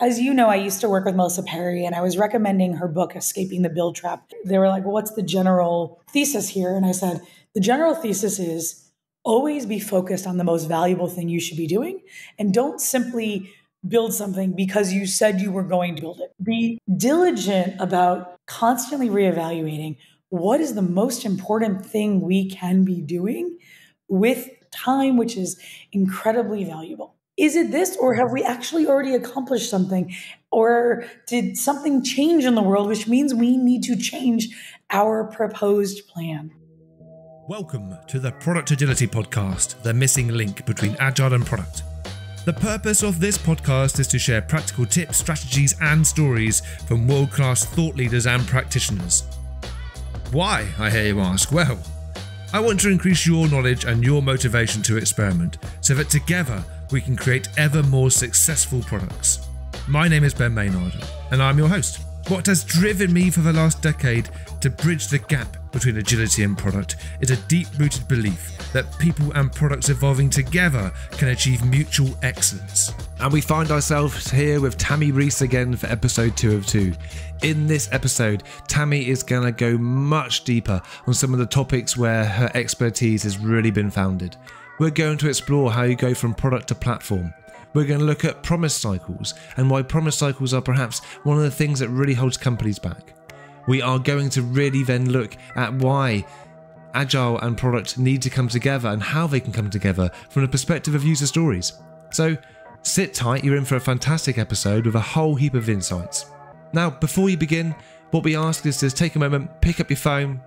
as you know, I used to work with Melissa Perri and I was recommending her book, Escaping the Build Trap. They were like, well, what's the general thesis here? And I said, the general thesis is always be focused on the most valuable thing you should be doing and don't simply build something because you said you were going to build it. Be diligent about constantly reevaluating what is the most important thing we can be doing with time, which is incredibly valuable. Is it this, or have we actually already accomplished something? Or did something change in the world, which means we need to change our proposed plan? Welcome to the Product Agility Podcast, the missing link between agile and product. The purpose of this podcast is to share practical tips, strategies, and stories from world class thought leaders and practitioners. Why, I hear you ask? Well, I want to increase your knowledge and your motivation to experiment so that together we can create ever more successful products. My name is Ben Maynard, and I'm your host. What has driven me for the last decade to bridge the gap between agility and product is a deep rooted belief that people and products evolving together can achieve mutual excellence. And we find ourselves here with Tami Reiss again for episode two of two. In this episode, Tami is going to go much deeper on some of the topics where her expertise has really been founded. We're going to explore how you go from product to platform. We're going to look at promise cycles and why promise cycles are perhaps one of the things that really holds companies back. We are going to really then look at why agile and product need to come together and how they can come together from the perspective of user stories. So sit tight, you're in for a fantastic episode with a whole heap of insights. Now, before you begin, what we ask is to take a moment, pick up your phone,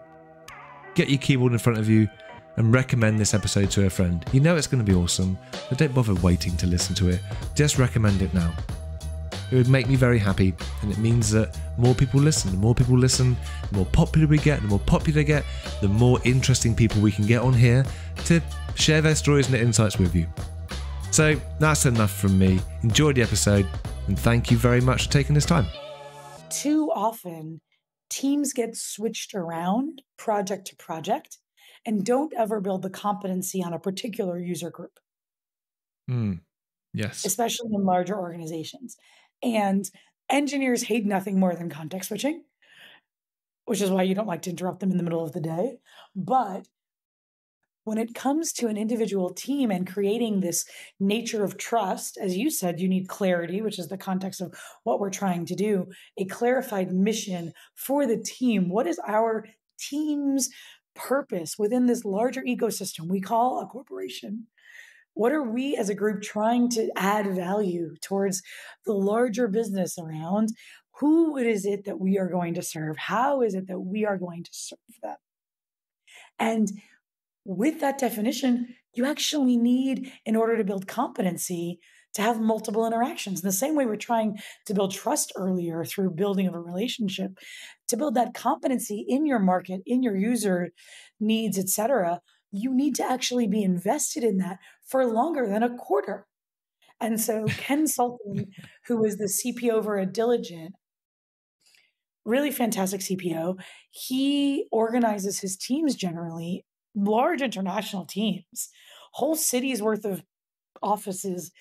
get your keyboard in front of you, and recommend this episode to a friend. You know it's going to be awesome, but don't bother waiting to listen to it. Just recommend it now. It would make me very happy, and it means that more people listen. The more people listen, the more popular we get. The more popular we get, the more interesting people we can get on here to share their stories and their insights with you. So that's enough from me. Enjoy the episode, and thank you very much for taking this time. Too often, teams get switched around project to project and don't ever build the competency on a particular user group. Mm, yes. Especially in larger organizations. And engineers hate nothing more than context switching, which is why you don't like to interrupt them in the middle of the day. But when it comes to an individual team and creating this nature of trust, as you said, you need clarity, which is the context of what we're trying to do, a clarified mission for the team. What is our team's purpose within this larger ecosystem we call a corporation? What are we as a group trying to add value towards the larger business around? Who is it that we are going to serve? How is it that we are going to serve them? And with that definition, you actually need, in order to build competency, to have multiple interactions. In the same way we're trying to build trust earlier through building of a relationship, to build that competency in your market, in your user needs, et cetera, you need to actually be invested in that for longer than a quarter. And so Ken Sultan, who was the CPO over at Diligent, really fantastic CPO, he organizes his teams generally, large international teams, whole cities worth of offices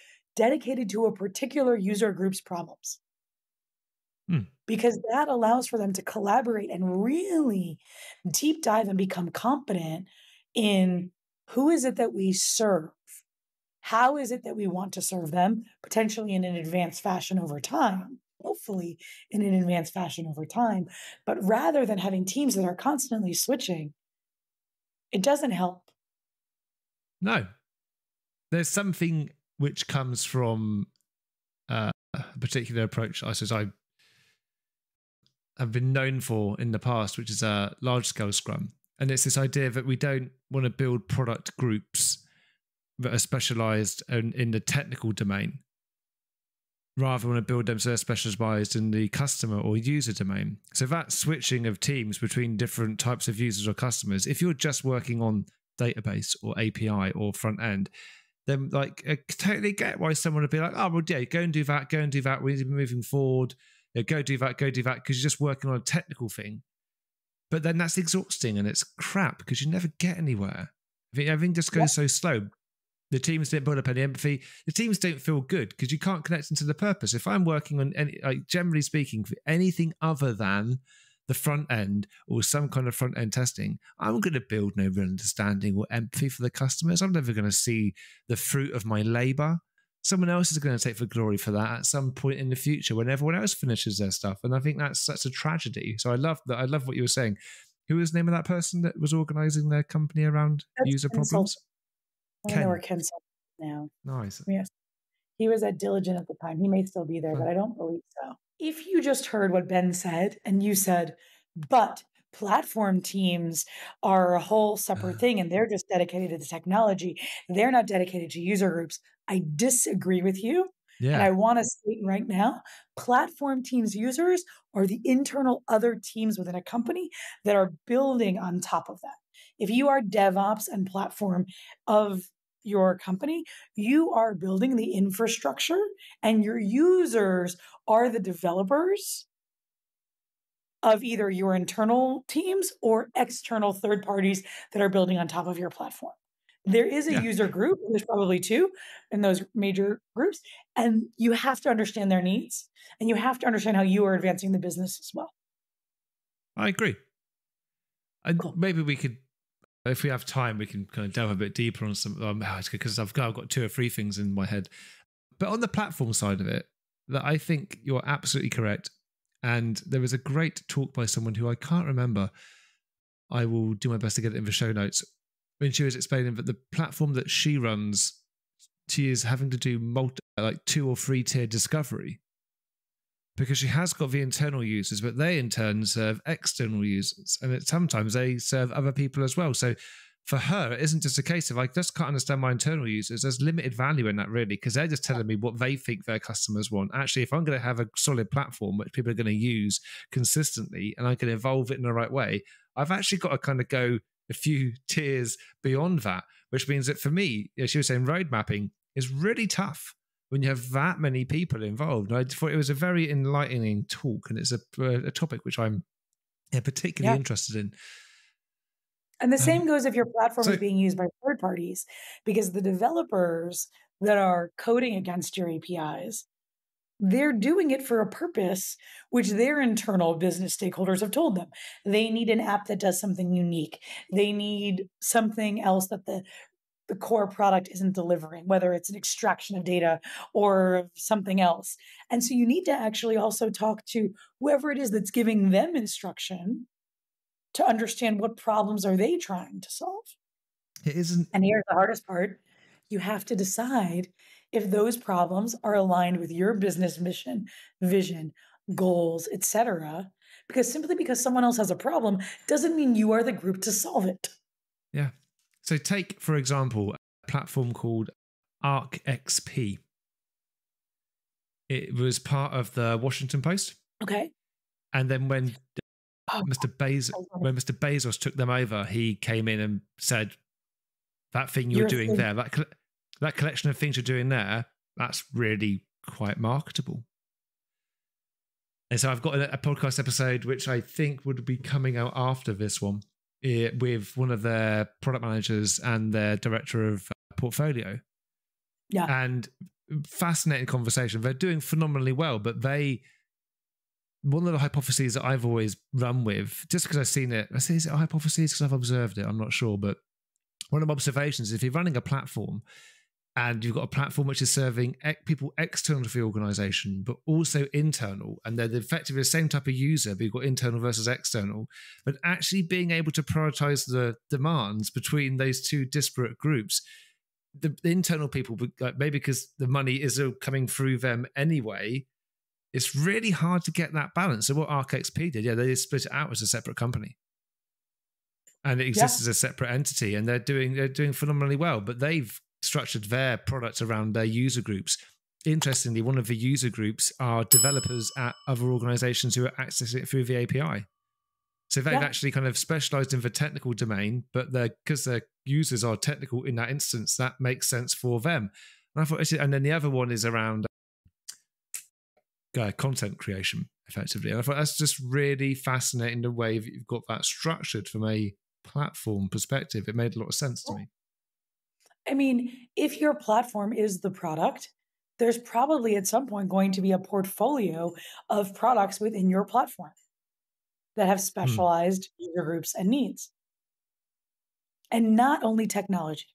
dedicated to a particular user group's problems. Hmm. Because that allows for them to collaborate and really deep dive and become competent in who is it that we serve? How is it that we want to serve them, potentially in an advanced fashion over time? Hopefully, in an advanced fashion over time. But rather than having teams that are constantly switching, it doesn't help. No. There's something which comes from uh, a particular approach, I suppose I have been known for in the past, which is a large scale scrum. And it's this idea that we don't want to build product groups that are specialized in, in the technical domain. Rather, want to build them so they're specialized in the customer or user domain. So that switching of teams between different types of users or customers, if you're just working on database or API or front end, then like uh, I totally get why someone would be like, oh well, yeah, go and do that, go and do that. We need to be moving forward. You know, go do that, go do that, because you're just working on a technical thing. But then that's exhausting and it's crap because you never get anywhere. Everything just goes so slow. The teams didn't build up any empathy. The teams don't feel good because you can't connect into the purpose. If I'm working on any, like generally speaking, for anything other than the front end or some kind of front end testing, I'm going to build no real understanding or empathy for the customers. I'm never going to see the fruit of my labor. Someone else is going to take the glory for that at some point in the future when everyone else finishes their stuff. And I think that's such a tragedy. So I love that. I love what you were saying. Who was the name of that person that was organizing their company around That's user Ken problems? I Ken. know where Ken now. Nice. Yes. He was at Diligent at the time. He may still be there, but I don't believe so. If you just heard what Ben said and you said, but platform teams are a whole separate thing and they're just dedicated to the technology, they're not dedicated to user groups, I disagree with you. And I want to state right now platform teams users are the internal other teams within a company that are building on top of that. If you are DevOps and platform of your company, you are building the infrastructure and your users are the developers of either your internal teams or external third parties that are building on top of your platform. There is a Yeah. user group, there's probably two in those major groups, and you have to understand their needs and you have to understand how you are advancing the business as well. I agree. And Cool. maybe we could, if we have time, we can kind of delve a bit deeper on some. Um, because I've got, I've got two or three things in my head, but on the platform side of it, that I think you're absolutely correct. And there was a great talk by someone who I can't remember. I will do my best to get it in the show notes. When she was explaining that the platform that she runs, she is having to do multi, like two or three tier discovery because she has got the internal users, but they in turn serve external users, and it, sometimes they serve other people as well. So for her, it isn't just a case of I just can't understand my internal users. There's limited value in that really, because they're just telling me what they think their customers want. Actually, if I'm going to have a solid platform which people are going to use consistently, and I can evolve it in the right way, I've actually got to kind of go a few tiers beyond that, which means that for me, as she was saying, road mapping is really tough when you have that many people involved. And I thought it was a very enlightening talk, and it's a, a topic which I'm particularly Yeah. interested in. And the Um, same goes if your platform so- is being used by third parties, because the developers that are coding against your APIs, they're doing it for a purpose which their internal business stakeholders have told them. They need an app that does something unique. They need something else that the the core product isn't delivering, whether it's an extraction of data or something else. And so you need to actually also talk to whoever it is that's giving them instruction to understand what problems are they trying to solve. It isn't. And here's the hardest part. You have to decide if those problems are aligned with your business mission, vision, goals, etc. Because simply because someone else has a problem doesn't mean you are the group to solve it. Yeah. So take for example a platform called ArcXP. It was part of the Washington Post, Okay. and then when Oh, Mr. Bezos, it. when Mr. Bezos took them over, he came in and said, "That thing you're Your doing there, that that collection of things you're doing there, that's really quite marketable." And so I've got a, a podcast episode which I think would be coming out after this one eh, with one of their product managers and their director of uh, portfolio. Yeah. And fascinating conversation. They're doing phenomenally well, but they one of the hypotheses that I've always run with, just because I've seen it, I say is it a hypothesis because I've observed it. I'm not sure, but one of my observations is if you're running a platform and you've got a platform which is serving people external to the organization, but also internal, and they're effectively the same type of user, but you've got internal versus external, but actually being able to prioritize the demands between those two disparate groups. The, the internal people, like, maybe because the money is all coming through them anyway, it's really hard to get that balance. So what ArcXP did, yeah, they split it out as a separate company, and it exists as a separate entity, and they're doing they're doing phenomenally well. But they've structured their product around their user groups. Interestingly, one of the user groups are developers at other organizations who are accessing it through the API. So they've Yeah. actually kind of specialized in the technical domain, but they're because their users are technical in that instance, that makes sense for them. And I thought, and then the other one is around uh, content creation, effectively. And I thought that's just really fascinating the way that you've got that structured from a platform perspective. It made a lot of sense to me. I mean, if your platform is the product, there's probably at some point going to be a portfolio of products within your platform that have hmm. specialized hmm. user groups and needs. And not only technology.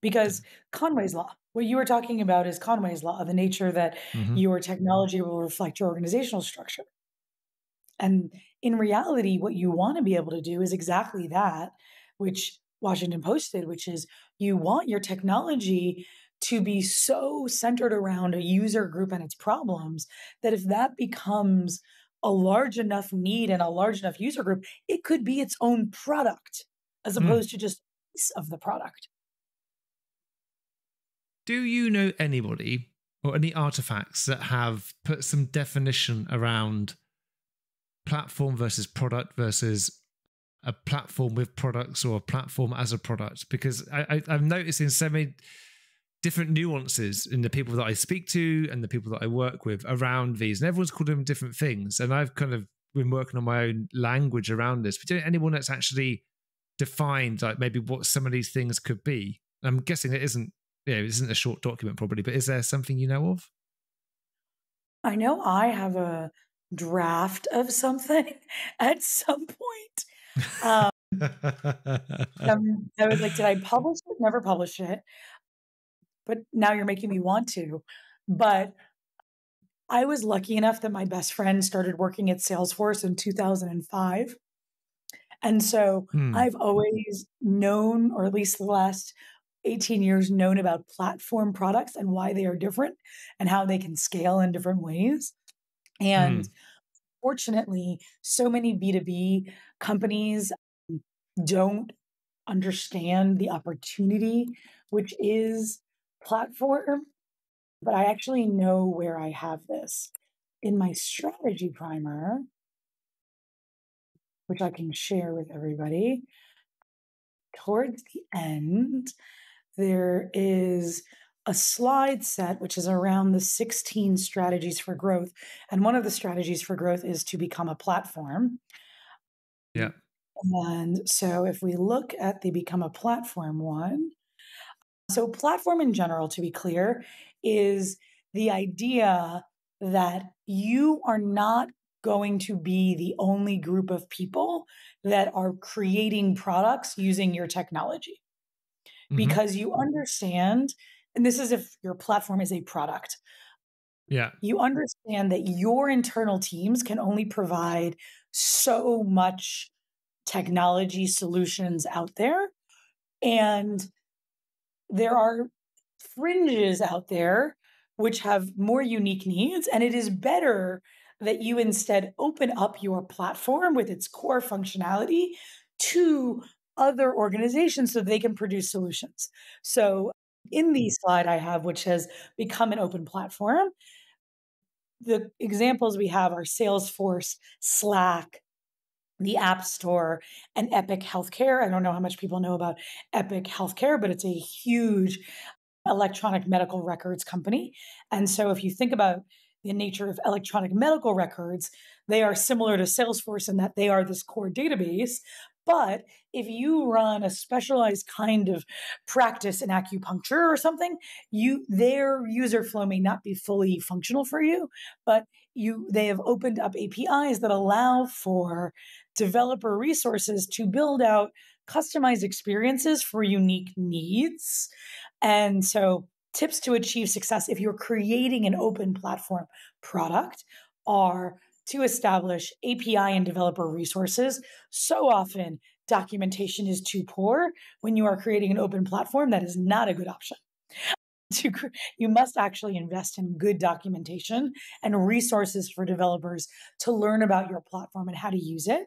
Because Conway's law, what you were talking about is Conway's law, the nature that mm-hmm. your technology will reflect your organizational structure. And in reality, what you want to be able to do is exactly that, which Washington Post did, which is you want your technology to be so centered around a user group and its problems that if that becomes a large enough need and a large enough user group, it could be its own product as hmm. opposed mm. to just piece of the product. Do you know anybody or any artifacts that have put some definition around platform versus product versus a platform with products or a platform as a product? Because I, I, I'm noticing so many different nuances in the people that I speak to and the people that I work with around these. And everyone's called them different things. And I've kind of been working on my own language around this. But do you know anyone that's actually defined like maybe what some of these things could be? I'm guessing it isn't, you know, it isn't a short document probably, but is there something you know of? I know I have a draft of something at some point. Um, um, I was like, did I publish it? Never publish it but now you're making me want to. But I was lucky enough that my best friend started working at Salesforce in 2005. And so hmm. I've always known, or at least the last 18 years, known about platform products and why they are different and how they can scale in different ways. And hmm. Fortunately, so many B2B companies um, don't understand the opportunity, which is platform, but I actually know where I have this in my strategy primer, which I can share with everybody. Towards the end, there is a slide set which is around the 16 strategies for growth. And one of the strategies for growth is to become a platform. Yeah. And so if we look at the become a platform one, so, platform in general, to be clear, is the idea that you are not going to be the only group of people that are creating products using your technology. Mm-hmm. Because you understand, and this is if your platform is a product. Yeah. You understand that your internal teams can only provide so much technology solutions out there. And there are fringes out there which have more unique needs, and it is better that you instead open up your platform with its core functionality to other organizations so they can produce solutions. So, in the slide I have, which has become an open platform, the examples we have are Salesforce, Slack, the App Store, and Epic Healthcare. I don't know how much people know about Epic Healthcare, but it's a huge electronic medical records company. And so if you think about the nature of electronic medical records, they are similar to Salesforce in that they are this core database, but if you run a specialized kind of practice in acupuncture or something, you their user flow may not be fully functional for you, but you they have opened up APIs that allow for developer resources to build out customized experiences for unique needs. And so tips to achieve success if you're creating an open platform product are to establish API and developer resources. So often, documentation is too poor when you are creating an open platform. That is not a good option. You must actually invest in good documentation and resources for developers to learn about your platform and how to use it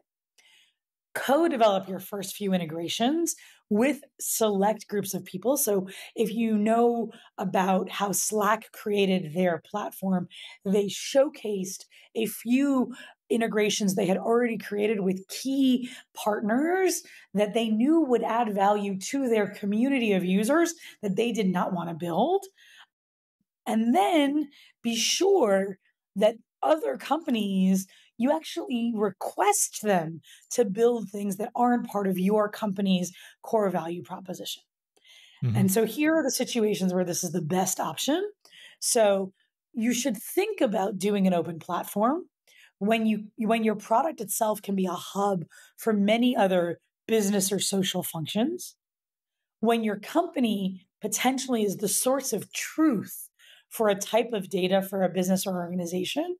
co develop your first few integrations with select groups of people. So, if you know about how Slack created their platform, they showcased a few integrations they had already created with key partners that they knew would add value to their community of users that they did not want to build. And then be sure that other companies you actually request them to build things that aren't part of your company's core value proposition. Mm-hmm. And so here are the situations where this is the best option. So you should think about doing an open platform when you when your product itself can be a hub for many other business or social functions when your company potentially is the source of truth for a type of data for a business or organization.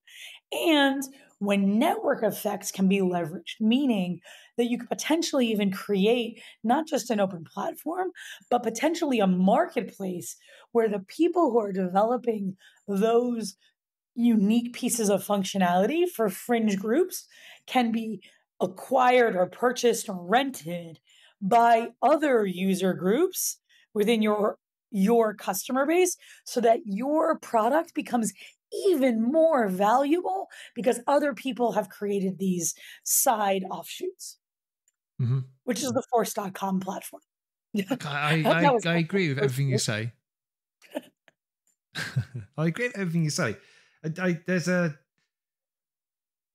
And when network effects can be leveraged meaning that you could potentially even create not just an open platform but potentially a marketplace where the people who are developing those unique pieces of functionality for fringe groups can be acquired or purchased or rented by other user groups within your your customer base so that your product becomes even more valuable because other people have created these side offshoots mm-hmm. which is the force.com platform i, I, I, I agree with everything you say i agree with everything you say I, there's a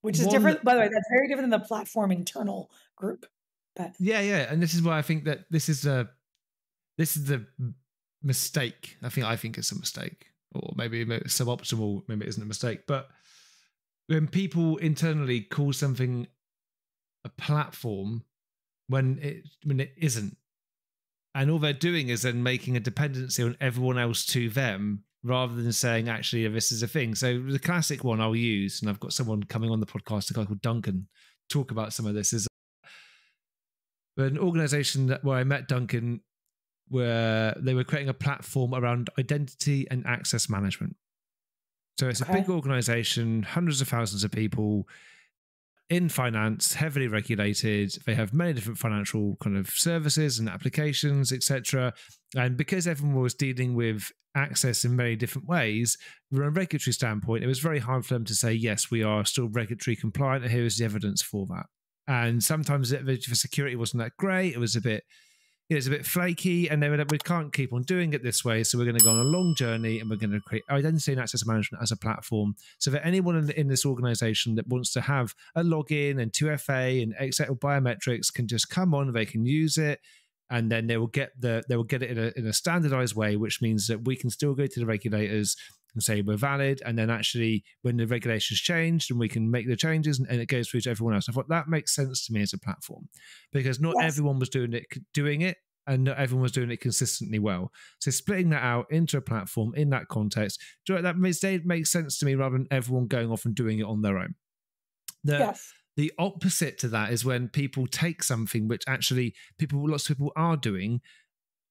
which is different. That, by the way, that's very different than the platform internal group. But yeah, yeah, and this is why I think that this is a this is the mistake. I think I think it's a mistake, or maybe it's suboptimal. Maybe it isn't a mistake, but when people internally call something a platform when it when it isn't, and all they're doing is then making a dependency on everyone else to them rather than saying actually this is a thing. So the classic one I'll use, and I've got someone coming on the podcast, a guy called Duncan, talk about some of this is an organization that, where I met Duncan where they were creating a platform around identity and access management. So it's okay. a big organization, hundreds of thousands of people in finance, heavily regulated. They have many different financial kind of services and applications, etc. And because everyone was dealing with access in many different ways, from a regulatory standpoint, it was very hard for them to say, yes, we are still regulatory compliant, and here is the evidence for that. And sometimes the security wasn't that great. It was a bit it was a bit flaky, and they were like, we can't keep on doing it this way. So we're going to go on a long journey, and we're going to create identity and access management as a platform, so that anyone in, in this organization that wants to have a login and 2FA and Excel biometrics can just come on, they can use it, and then they will get the they will get it in a, in a standardized way, which means that we can still go to the regulators and say we're valid. And then actually, when the regulations changed, and we can make the changes, and, and, it goes through to everyone else. I thought that makes sense to me as a platform because not yes. everyone was doing it, doing it, and not everyone was doing it consistently well. So splitting that out into a platform in that context, that makes, makes sense to me rather than everyone going off and doing it on their own. The, yes. The opposite to that is when people take something which actually people, lots of people are doing,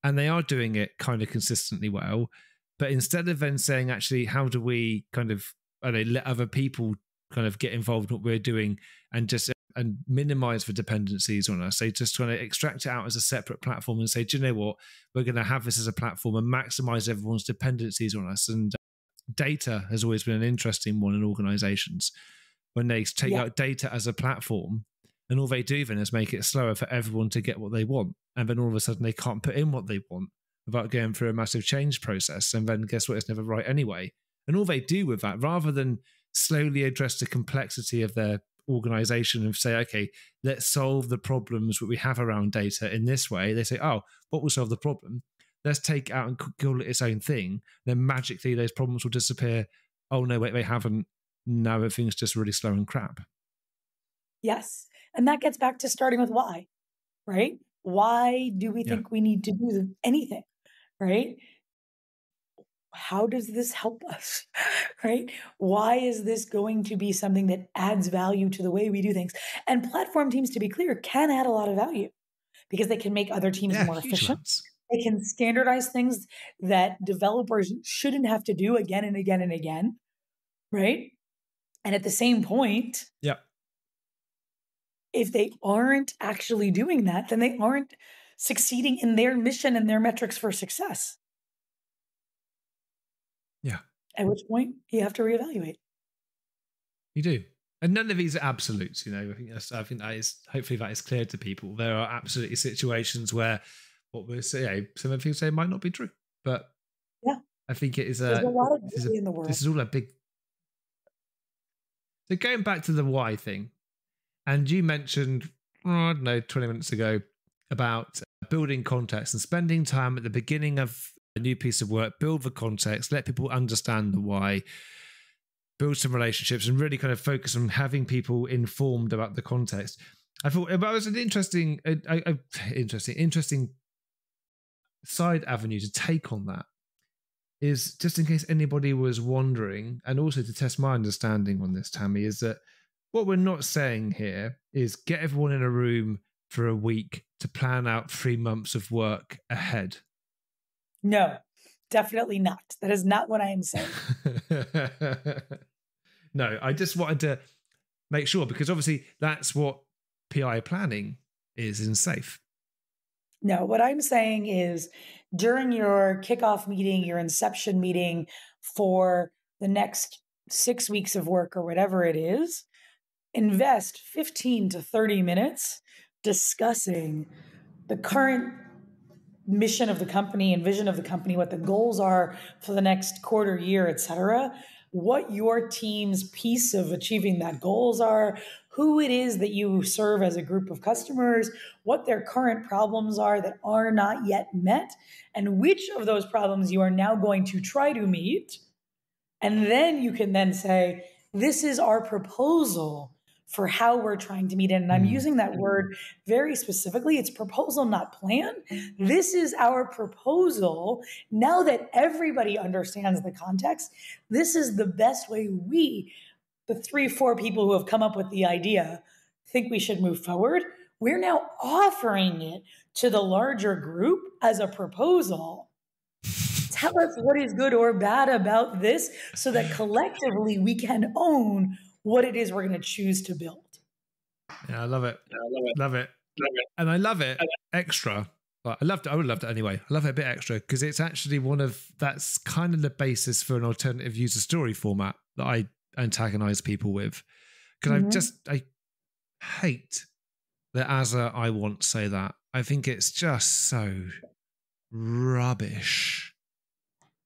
and they are doing it kind of consistently well but instead of then saying, actually, how do we kind of know, let other people kind of get involved in what we're doing and just and minimize the dependencies on us. They just trying to extract it out as a separate platform and say, do you know what? We're going to have this as a platform and maximize everyone's dependencies on us. And uh, data has always been an interesting one in organizations when they take yeah. out data as a platform and all they do then is make it slower for everyone to get what they want. And then all of a sudden they can't put in what they want without going through a massive change process. And then guess what? It's never right anyway. And all they do with that, rather than slowly address the complexity of their organization and say, okay, let's solve the problems that we have around data in this way, they say, oh, what will solve the problem? Let's take out and call it its own thing. Then magically those problems will disappear. Oh no, wait, they haven't. Now everything's just really slow and crap. Yes. And that gets back to starting with why, right? Why do we think yeah. we need to do anything? Right? How does this help us? right? Why is this going to be something that adds value to the way we do things? And platform teams, to be clear, can add a lot of value because they can make other teams yeah, more efficient. Ones. They can standardize things that developers shouldn't have to do again and again and again. Right. And at the same point, yeah. If they aren't actually doing that, then they aren't succeeding in their mission and their metrics for success. Yeah. At which point you have to reevaluate. You do. And none of these are absolutes, you know. I think that's, I think that is hopefully that is clear to people. There are absolutely situations where what we're saying, some of the things say might not be true, but yeah, I think it is a, a lot of this, is a, in the world. this is all a big. So going back to the why thing, and you mentioned, oh, I don't know, twenty minutes ago about building context and spending time at the beginning of a new piece of work, build the context, let people understand the why, build some relationships, and really kind of focus on having people informed about the context. I thought it was an interesting, a, a, interesting, interesting side avenue to take on that is just in case anybody was wondering, and also to test my understanding on this, Tami, is that what we're not saying here is get everyone in a room for a week to plan out three months of work ahead. No, definitely not. That is not what I am saying. no, I just wanted to make sure because obviously that's what PI planning is in SAFe. No, what I'm saying is during your kickoff meeting, your inception meeting for the next six weeks of work or whatever it is, invest 15 to 30 minutes discussing the current mission of the company and vision of the company, what the goals are for the next quarter, year, et cetera, what your team's piece of achieving that goals are, who it is that you serve as a group of customers, what their current problems are that are not yet met, and which of those problems you are now going to try to meet. And then you can then say, this is our proposal for how we're trying to meet it. And I'm mm. using that word very specifically. It's proposal, not plan. This is our proposal. Now that everybody understands the context, this is the best way we, the three, four people who have come up with the idea, think we should move forward. We're now offering it to the larger group as a proposal. Tell us what is good or bad about this so that collectively we can own what it is we're going to choose to build. Yeah, I love it. Yeah, I love it. Love it. Love it. And I love it extra. I loved it. I would have loved it anyway. I love it a bit extra because it's actually one of that's kind of the basis for an alternative user story format that I antagonize people with. Because mm-hmm. I just I hate that as a I want say that. I think it's just so rubbish.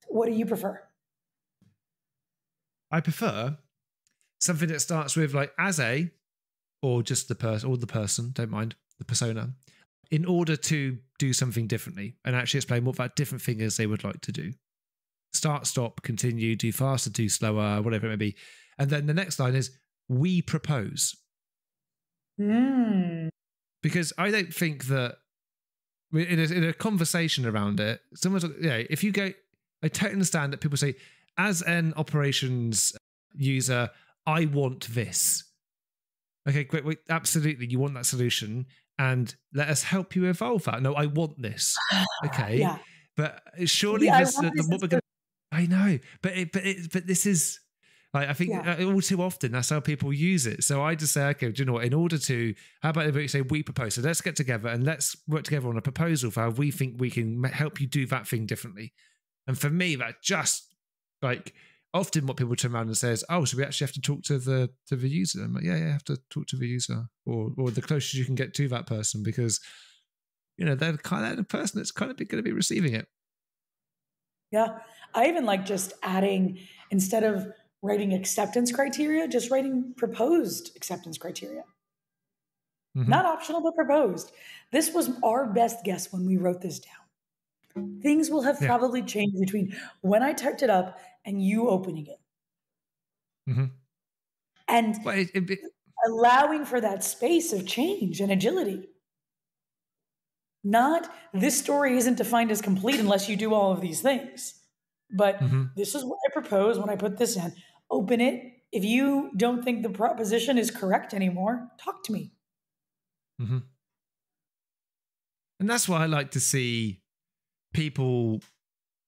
What do you prefer? I prefer something that starts with like as a or just the person or the person don't mind the persona in order to do something differently and actually explain what that different thing is they would like to do. Start stop continue do faster do slower whatever it may be. And then the next line is we propose. Mm. because i don't think that in a, in a conversation around it someone's yeah if you go i totally understand that people say as an operations user I want this. Okay, great. Wait, absolutely. You want that solution and let us help you evolve that. No, I want this. Okay. yeah. But surely yeah, this, the, the, what we're going I know, but it, but it, but this is like I think yeah. Uh, all too often that's how people use it. So I just say, okay, do you know what? In order to, how about if we say we propose? So let's get together and let's work together on a proposal for how we think we can help you do that thing differently. And for me, that just like often what people turn around and says, "Oh, so we actually have to talk to the to the user." I'm like, "Yeah, yeah, have to talk to the user, or or the closest you can get to that person, because you know they're kind of the person that's kind of going to be receiving it." Yeah, I even like just adding instead of writing acceptance criteria, just writing proposed acceptance criteria. Mm-hmm. Not optional, but proposed. This was our best guess when we wrote this down. Things will have yeah. probably changed between when I typed it up and you opening it. Mm-hmm. And well, it, it, it, allowing for that space of change and agility. Not this story isn't defined as complete unless you do all of these things. But mm-hmm. this is what I propose when I put this in. Open it. If you don't think the proposition is correct anymore, talk to me. Mm-hmm. And that's why I like to see people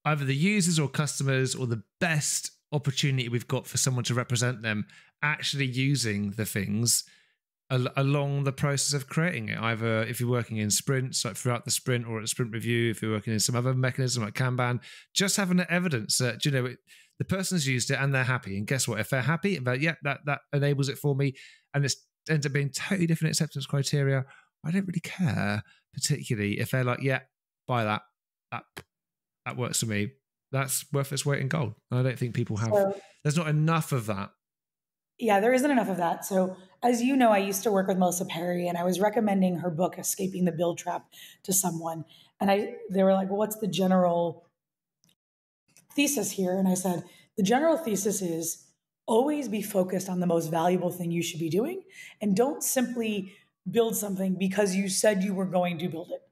either the users or customers or the best opportunity we've got for someone to represent them actually using the things al- along the process of creating it. Either if you're working in sprints, like throughout the sprint or at sprint review, if you're working in some other mechanism like Kanban, just having the evidence that, you know, it, the person's used it and they're happy. And guess what? If they're happy about, yeah, that, that enables it for me and it ends up being totally different acceptance criteria, I don't really care, particularly if they're like, yeah, buy that. That that works for me. That's worth its weight in gold. I don't think people have. So, there's not enough of that. yeah, there isn't enough of that. So, as you know, I used to work with Melissa Perri, and I was recommending her book "Escaping the Build Trap" to someone, and I they were like, well, "What's the general thesis here?" And I said, "The general thesis is always be focused on the most valuable thing you should be doing, and don't simply build something because you said you were going to build it.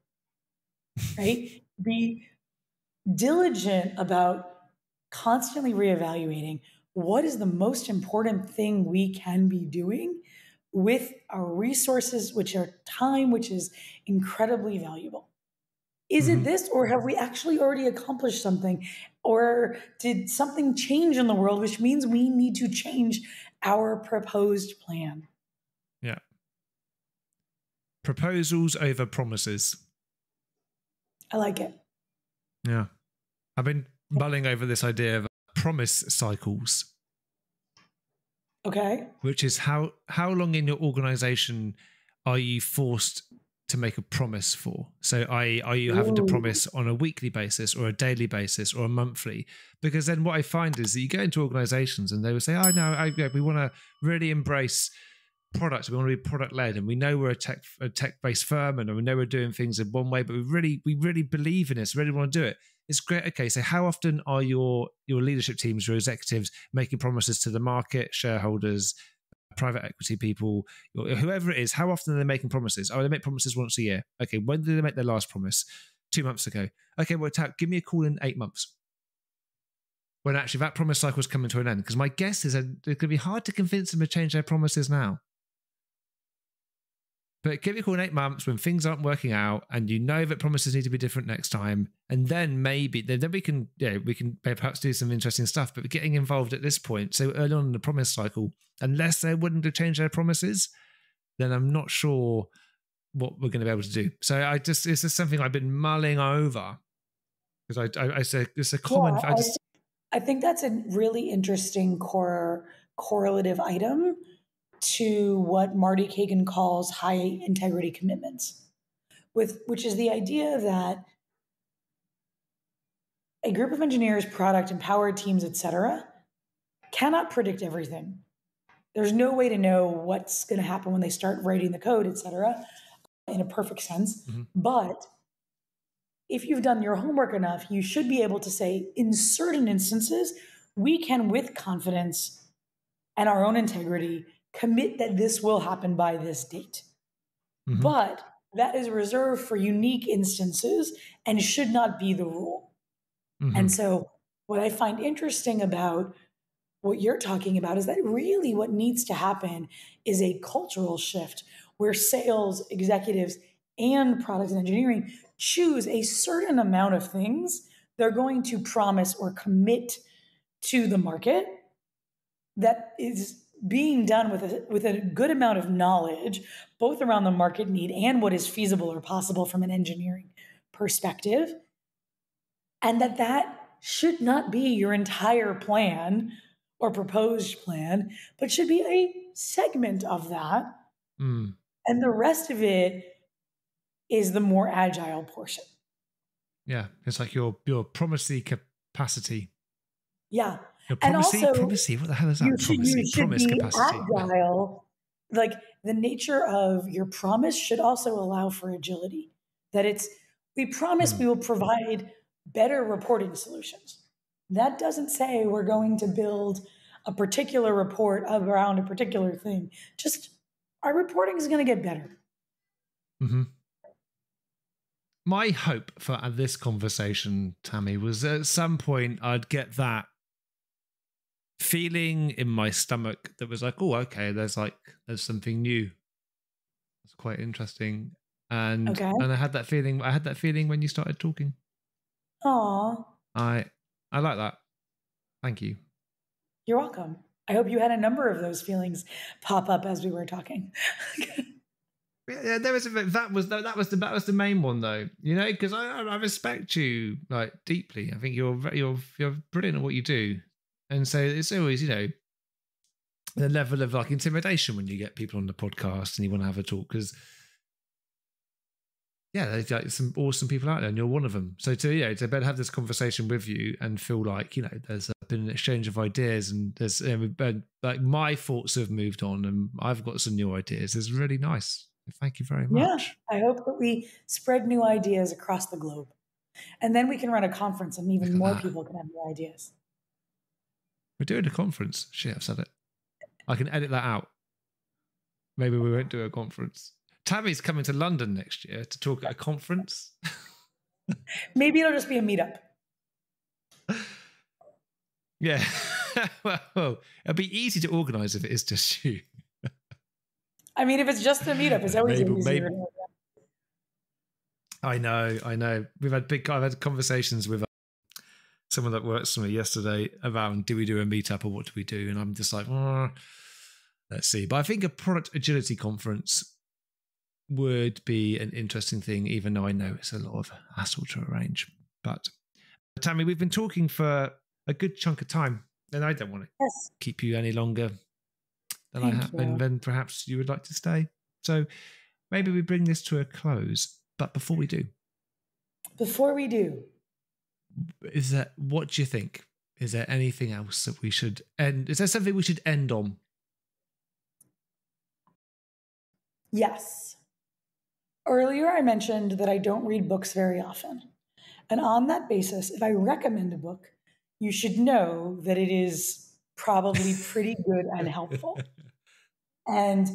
Right? be diligent about constantly reevaluating." what is the most important thing we can be doing with our resources, which are time, which is incredibly valuable? Is mm-hmm. it this, or have we actually already accomplished something? Or did something change in the world, which means we need to change our proposed plan? Yeah. Proposals over promises. I like it. Yeah. I've been mulling over this idea of promise cycles. Okay. Which is how how long in your organization are you forced to make a promise for? So I are you having Ooh. to promise on a weekly basis or a daily basis or a monthly? Because then what I find is that you go into organizations and they will say, "Oh no, I, we want to really embrace product. We want to be product led, and we know we're a tech a tech based firm, and we know we're doing things in one way, but we really we really believe in this. We really want to do it it's great. Okay, so how often are your your leadership teams, your executives, making promises to the market, shareholders, private equity people, whoever it is? How often are they making promises? Oh, they make promises once a year. Okay, when did they make their last promise? Two months ago. Okay, well, tap, give me a call in eight months. When actually that promise cycle is coming to an end, because my guess is that it's going to be hard to convince them to change their promises now. But give it a call in eight months when things aren't working out, and you know that promises need to be different next time, and then maybe then we can yeah we can perhaps do some interesting stuff. But getting involved at this point so early on in the promise cycle, unless they're willing to change their promises, then I'm not sure what we're going to be able to do. So I just it's just something I've been mulling over because I, I, I say it's a common. Yeah, I, just, I think that's a really interesting core correlative item to what Marty Cagan calls high integrity commitments, with which is the idea that a group of engineers, product, empowered teams, etc., cannot predict everything. There's no way to know what's going to happen when they start writing the code, etc., in a perfect sense. Mm-hmm. But if you've done your homework enough, you should be able to say, in certain instances, we can, with confidence and our own integrity, commit that this will happen by this date. Mm-hmm. But that is reserved for unique instances and should not be the rule. Mm-hmm. And so, what I find interesting about what you're talking about is that really what needs to happen is a cultural shift where sales executives and product and engineering choose a certain amount of things they're going to promise or commit to the market that is being done with a, with a good amount of knowledge, both around the market need and what is feasible or possible from an engineering perspective, and that that should not be your entire plan or proposed plan, but should be a segment of that. Mm. And the rest of it is the more agile portion. Yeah, it's like your your promisey capacity. Yeah, no, promisey, and also, promisey. What the hell is that? You should, you should promise be capacity. agile. Like the nature of your promise should also allow for agility. That it's we promise mm. we will provide better reporting solutions. That doesn't say we're going to build a particular report around a particular thing. Just our reporting is going to get better. Mm-hmm. My hope for this conversation, Tami, was at some point I'd get that feeling in my stomach that was like, oh, okay, there's like there's something new. It's quite interesting. And okay. and I had that feeling I had that feeling when you started talking. Aw. I I like that. Thank you. You're welcome. I hope you had a number of those feelings pop up as we were talking. yeah, there was a, that was that was the that was the main one though. You know, because I I respect you like deeply. I think you're you're you're brilliant at what you do. And so it's always, you know, the level of like intimidation when you get people on the podcast and you want to have a talk because yeah, there's like some awesome people out there, and you're one of them. So to yeah, to better have this conversation with you and feel like you know there's been an exchange of ideas, and there's you know, like my thoughts have moved on, and I've got some new ideas. It's really nice. Thank you very much. Yeah, I hope that we spread new ideas across the globe, and then we can run a conference, and even more that. people can have new ideas. We're doing a conference. Shit, I've said it. I can edit that out. Maybe we won't do a conference. Tami's coming to London next year to talk at a conference. Maybe it'll just be a meetup. Yeah. well, well, it'll be easy to organise if it is just you. I mean, if it's just a meetup, it's always maybe, easier. Maybe. I know, I know. We've had big. I've had conversations with someone that works for me yesterday about do we do a meetup or what do we do, and I'm just like, oh, let's see. But I think a product agility conference would be an interesting thing, even though I know it's a lot of hassle to arrange. But Tami, we've been talking for a good chunk of time, and I don't want to yes. keep you any longer than Thank I have, and then perhaps you would like to stay. So maybe we bring this to a close. But before we do, before we do, is that what do you think? Is there anything else that we should end? Is there something we should end on? Yes. Earlier, I mentioned that I don't read books very often. And on that basis, if I recommend a book, you should know that it is probably pretty good and helpful. And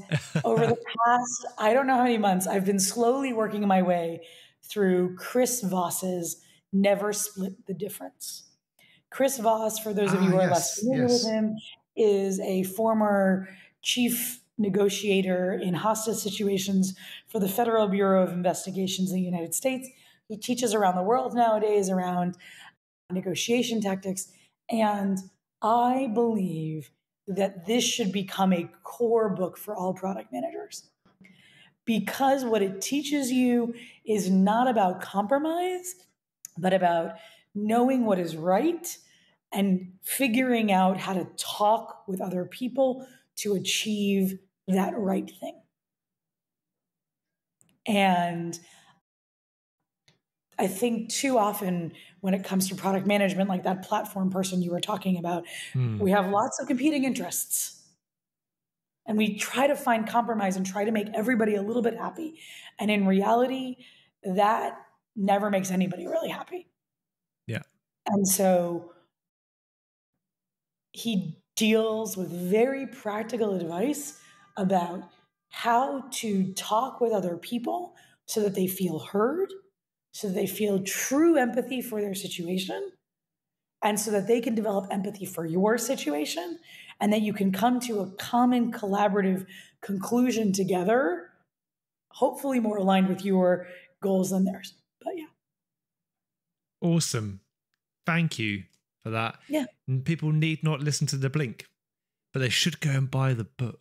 over the past, I don't know how many months, I've been slowly working my way through Chris Voss's Never Split the Difference. Chris Voss, for those of you ah, who are yes, less familiar yes. with him, is a former chief negotiator in hostage situations for the Federal Bureau of Investigations in the United States. He teaches around the world nowadays around negotiation tactics. And I believe that this should become a core book for all product managers because what it teaches you is not about compromise, but about knowing what is right and figuring out how to talk with other people to achieve that right thing. And I think too often when it comes to product management, like that platform person you were talking about, hmm. we have lots of competing interests. And we try to find compromise and try to make everybody a little bit happy. And in reality, that never makes anybody really happy. Yeah. And so he deals with very practical advice about how to talk with other people so that they feel heard, so that they feel true empathy for their situation, and so that they can develop empathy for your situation, and that you can come to a common collaborative conclusion together, hopefully more aligned with your goals than theirs. Awesome. Thank you for that. Yeah. And people need not listen to the blink, but they should go and buy the book.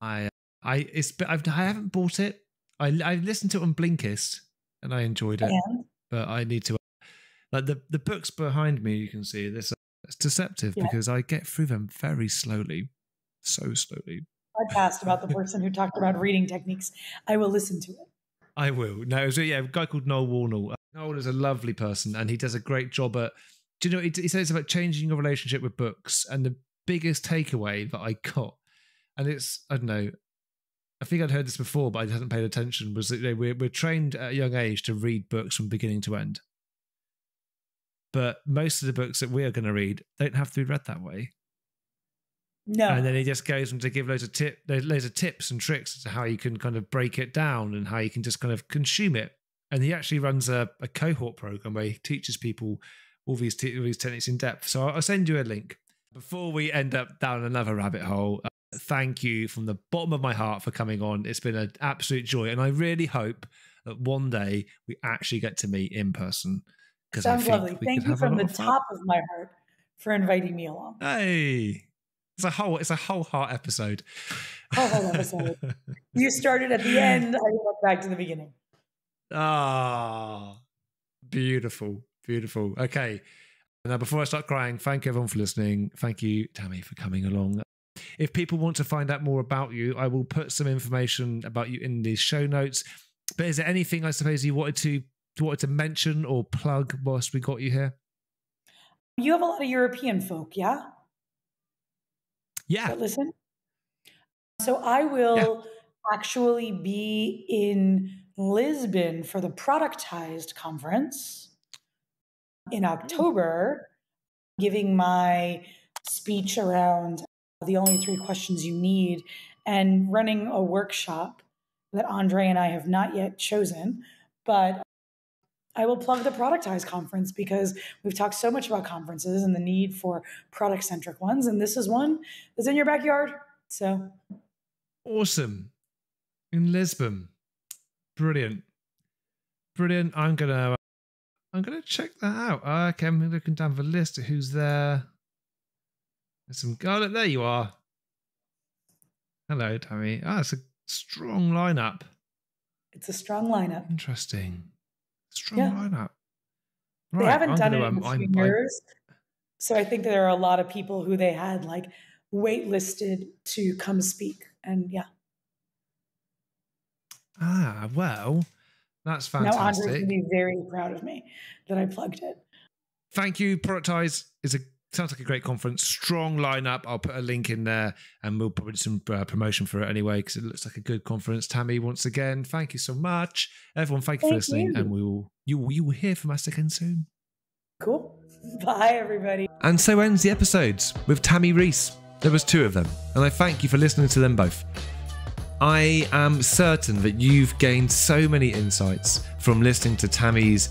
I I it's I've, I haven't bought it. I I listened to it on Blinkist and I enjoyed it, yeah. but I need to like the the books behind me. You can see this. It's deceptive yeah. because I get through them very slowly, so slowly. Podcast about the person who talked about reading techniques. I will listen to it. I will. No, so yeah, a guy called Noel Warnell. Noel is a lovely person, and he does a great job at. Do you know? He, he says about changing your relationship with books, and the biggest takeaway that I got and it's I don't know. I think I'd heard this before, but I hadn't paid attention. Was that you know, we're we're trained at a young age to read books from beginning to end, but most of the books that we are going to read don't have to be read that way. No. And then he just goes on to give loads of tip, loads of tips and tricks as to how you can kind of break it down and how you can just kind of consume it. And he actually runs a, a cohort program where he teaches people all these, t- all these techniques in depth. So I'll send you a link. Before we end up down another rabbit hole, uh, thank you from the bottom of my heart for coming on. It's been an absolute joy, and I really hope that one day we actually get to meet in person. Sounds lovely. Thank you from the top of my heart for inviting me along. Hey, it's a whole it's a whole heart episode. Whole, whole episode. you started at the end. I went back to the beginning. Ah, beautiful, beautiful. Okay. Now, before I start crying, thank everyone for listening. Thank you, Tami, for coming along. If people want to find out more about you, I will put some information about you in the show notes. But is there anything I suppose you wanted to wanted to mention or plug whilst we got you here? You have a lot of European folk, yeah? Yeah. That listen. So I will yeah. actually be in Lisbon for the Productized conference in mm. October, giving my speech around the only three questions you need and running a workshop that Andre and I have not yet chosen, but I will plug the Productize conference because we've talked so much about conferences and the need for product centric ones. And this is one that's in your backyard. So awesome. In Lisbon. Brilliant. Brilliant. I'm going to. I'm gonna check that out. Okay, I'm looking down the list of who's there. There's some. garlic. there you are. Hello, Tami. Ah, it's a strong lineup. It's a strong lineup. Interesting. Strong yeah. lineup. Right, they haven't I'm done gonna, it in um, a few I'm, years. I'm, so I think there are a lot of people who they had like waitlisted to come speak. And yeah. Ah, well, that's fantastic. Now going to be very proud of me that I plugged it. Thank you. Productize is a sounds like a great conference. Strong lineup. I'll put a link in there, and we'll probably do some uh, promotion for it anyway because it looks like a good conference. Tami, once again, thank you so much, everyone. Thank you thank for listening, you. and we will you you will hear from us again soon. Cool. Bye, everybody. And so ends the episodes with Tami Reiss. There was two of them, and I thank you for listening to them both. I am certain that you've gained so many insights from listening to Tami's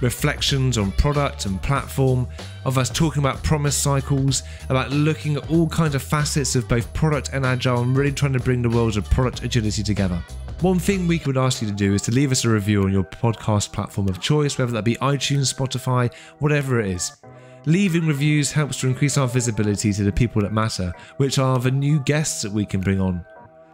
reflections on product and platform, of us talking about promise cycles, about looking at all kinds of facets of both product and agile and really trying to bring the worlds of product agility together. One thing we could ask you to do is to leave us a review on your podcast platform of choice, whether that be iTunes, Spotify, whatever it is. Leaving reviews helps to increase our visibility to the people that matter, which are the new guests that we can bring on.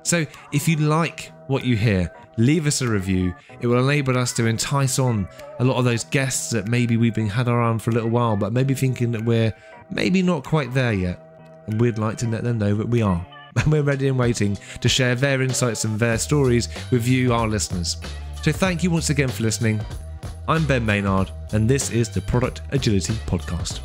So if you like what you hear, leave us a review. It will enable us to entice on a lot of those guests that maybe we've been had around for a little while, but maybe thinking that we're maybe not quite there yet. And we'd like to let them know that we are. And we're ready and waiting to share their insights and their stories with you, our listeners. So thank you once again for listening. I'm Ben Maynard, and this is the Product Agility Podcast.